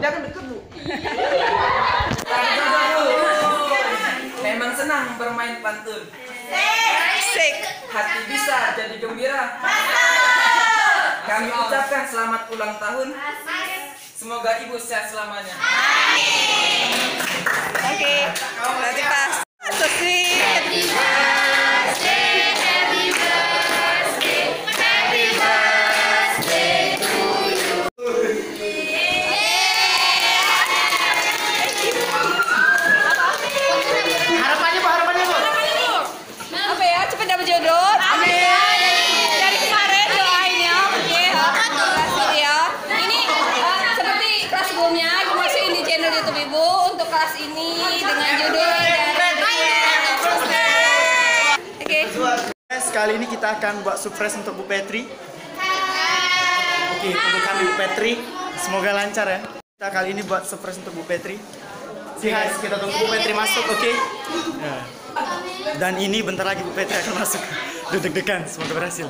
jangan deket bu. Jangan bu. Memang senang bermain pantun. Sik. Hati bisa jadi gembira. Kami ucapkan selamat ulang tahun. Semoga ibu sehat selamanya. Oke. Berarti pas. So sweet. Kali ini kita akan buat surprise untuk Bu Petri. Oke, untuk kami Bu Petri, semoga lancar ya. Kita kali ini buat surprise untuk Bu Petri. Oke guys, kita tunggu Bu Petri masuk, oke? Ya. Dan ini bentar lagi Bu Petri akan masuk. Deg-degan, semoga berhasil.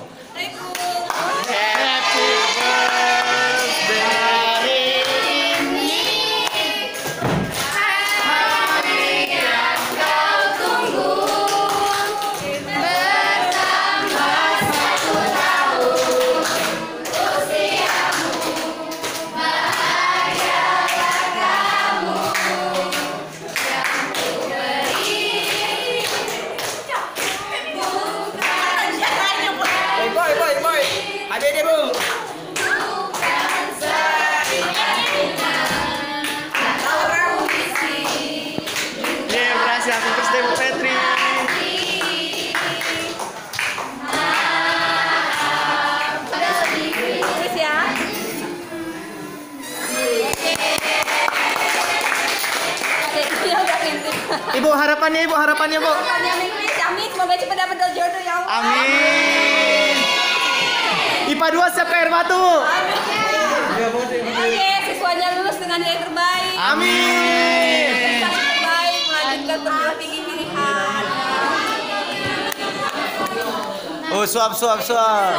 Ibu harapannya Ibu, harapannya Bu. Harapannya amin, please. Amin, semoga cepat dapat jodoh ya Allah. Amin. IPA 2 siap ke air batu. Oke, siswanya lulus dengan nilai terbaik. Amin. Prestasi terbaik, melanjutkan perguruan tinggi pilihan. Oh, suap suap suap.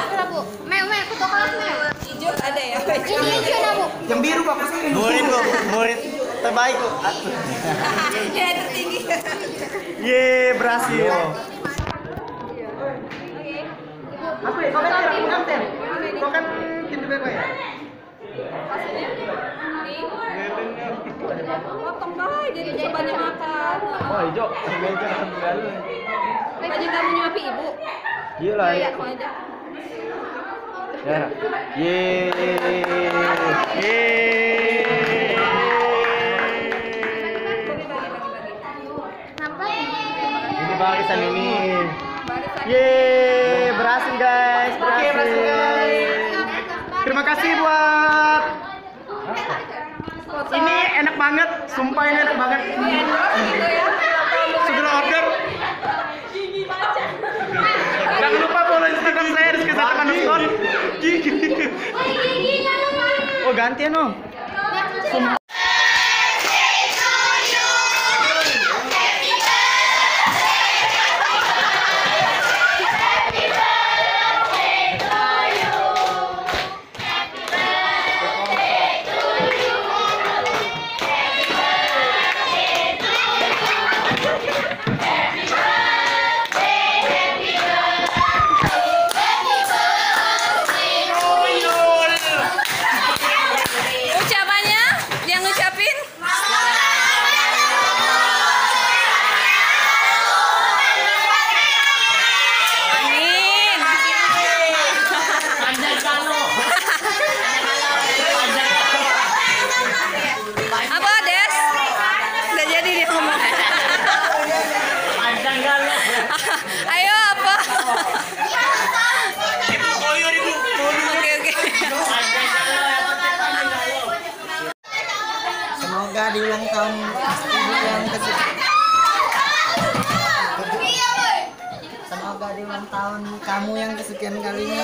Hijau ada ya? Yang biru pak. Murid Bu, murid terbaik Bu. Nilai tertinggi. Yeay, berhasil. Apa ya? Kau kan tidak pengantin. Kau kan pintu bebas ya. Hasilnya? Potong jadi banyak makan. Oh, hijau. Banyak kamu nyuapi ibu. Iya lah. Ya, mau aja. Ya. Yeay. Yeay. Ini barisan ini. Yeay, berhasil guys. Berhasil. Kasih buat ini enak banget. Sumpah ini enak banget. Segera order. Jangan lupa follow Instagram saya Rizky Satam underscore. Gigi. Oh gantian dong. Ulang tahun ibu yang kesekian. Semoga di ulang tahun kamu yang kesekian kalinya